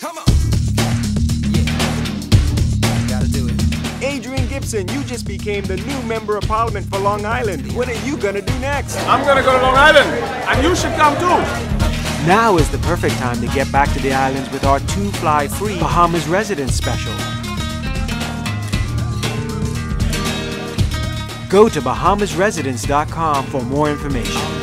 Come on. Yeah. Adrian Gibson, you just became the new member of parliament for Long Island. What are you gonna do next? I'm gonna go to Long Island, and you should come too. Now is the perfect time to get back to the islands with our two fly free Bahamas residence special. Go to bahamasresidence.com for more information.